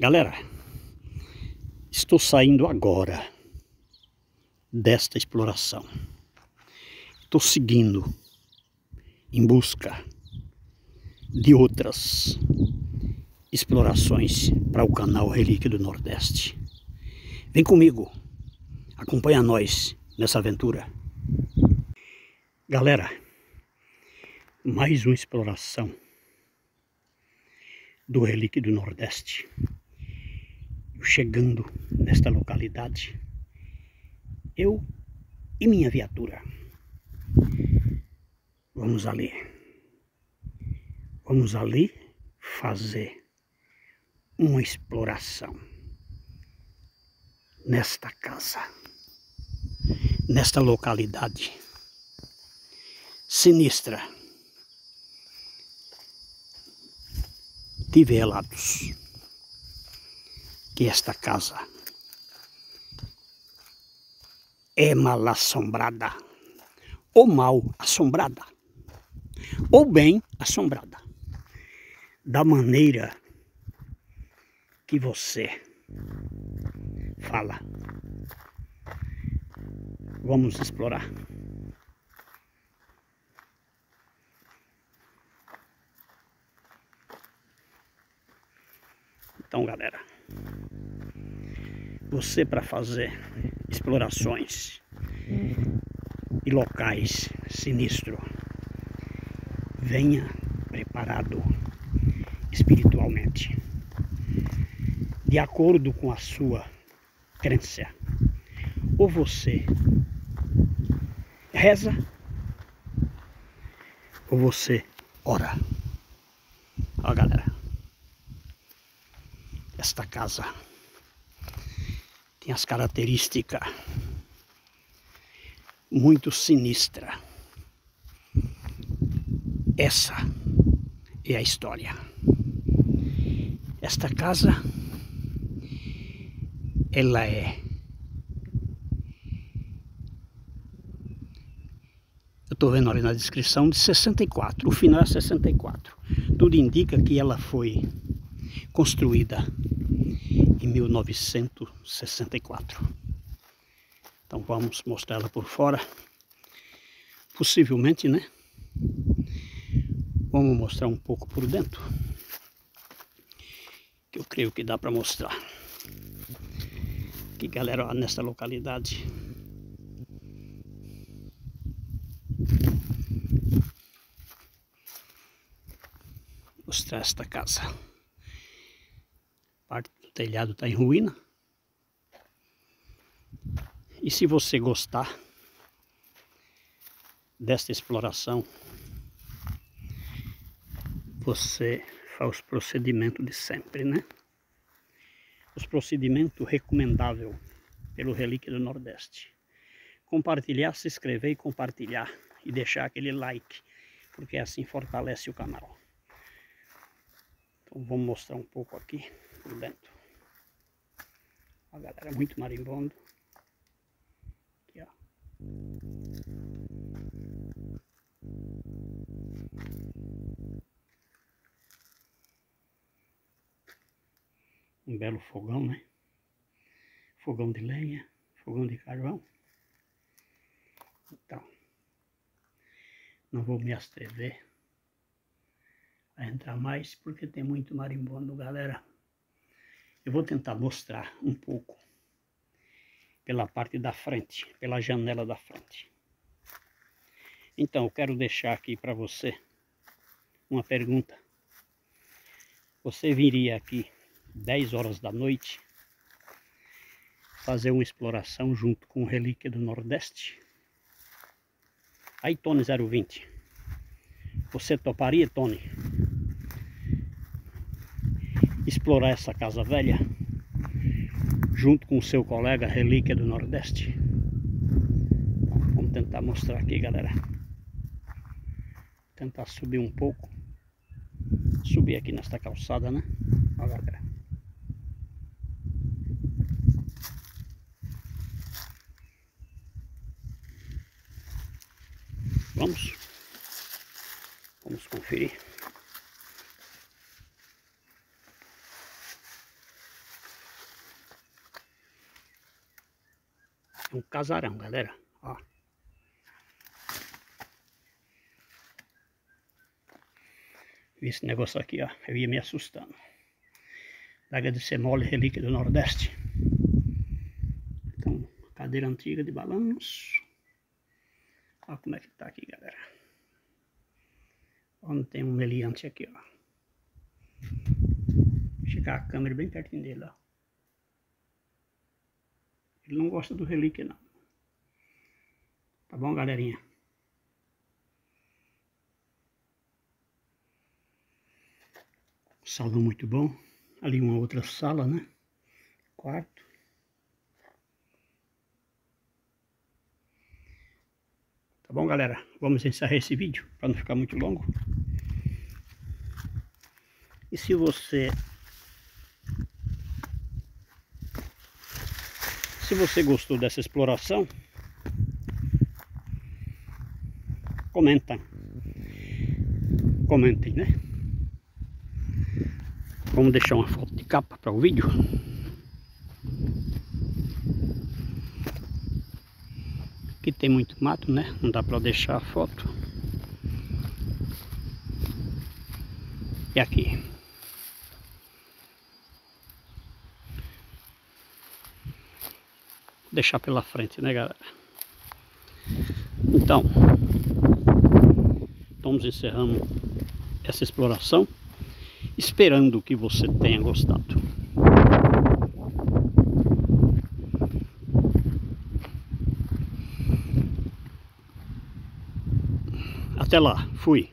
Galera, estou saindo agora desta exploração. Estou seguindo em busca de outras explorações para o canal Relíquia do Nordeste. Vem comigo, acompanha nós nessa aventura. Galera, mais uma exploração do Relíquio do Nordeste. Chegando nesta localidade, eu e minha viatura. Vamos ali. Vamos ali fazer uma exploração nesta casa, nesta localidade sinistra de velados que esta casa é mal assombrada, ou mal assombrada, ou bem assombrada, da maneira que você fala. Vamos explorar. Então, galera, você para fazer explorações e locais sinistros, venha preparado espiritualmente, de acordo com a sua crença. Ou você reza, ou você ora. Ó galera, esta casa tem as características muito sinistra. Essa é a história. Esta casa, ela é Eu estou vendo ali na descrição de 64, o final é 64. Tudo indica que ela foi construída em 1964. Então vamos mostrar ela por fora. Possivelmente, né? Vamos mostrar um pouco por dentro. Que eu creio que dá para mostrar. Que galera, nesta localidade. Mostrar esta casa do telhado está em ruína. E se você gostar desta exploração, você faz os procedimentos de sempre, né? Os procedimentos recomendáveis pelo Relíquia do Nordeste. Compartilhar, se inscrever e compartilhar. E deixar aquele like, porque assim fortalece o canal. Então vamos mostrar um pouco aqui por dentro. A galera é muito marimbondo. Aqui, ó. Um belo fogão, né? Fogão de lenha, fogão de carvão. Então, não vou me atrever a entrar mais porque tem muito marimbondo, galera. Eu vou tentar mostrar um pouco pela parte da frente, pela janela da frente. Então, eu quero deixar aqui para você uma pergunta. Você viria aqui 10 horas da noite fazer uma exploração junto com o Relíquia do Nordeste? Aí, Tony 020. Você toparia, Tony? Explorar essa casa velha junto com o seu colega Relíquia do Nordeste. Vamos tentar mostrar aqui, galera. Tentar subir um pouco. Subir aqui nesta calçada, né? Olha, galera. Vamos? Vamos conferir. Um casarão, galera. Ó. Esse negócio aqui, ó. Eu ia me assustando. Praga de ser mole, relíquia do Nordeste. Então, cadeira antiga de balanço. Olha como é que tá aqui, galera. Onde tem um meliante aqui, ó. Vou chegar a câmera bem pertinho dele, ó. Ele não gosta do relíquia, não. Tá bom, galerinha? Salão muito bom. Ali uma outra sala, né? Quarto. Tá bom, galera? Vamos encerrar esse vídeo para não ficar muito longo. E se você se você gostou dessa exploração, comenta. Comentem, né? Vamos deixar uma foto de capa para o vídeo. Aqui tem muito mato, né? Não dá para deixar a foto. E aqui. Deixar pela frente, né, galera? Então, estamos encerrando essa exploração, esperando que você tenha gostado. Até lá, fui.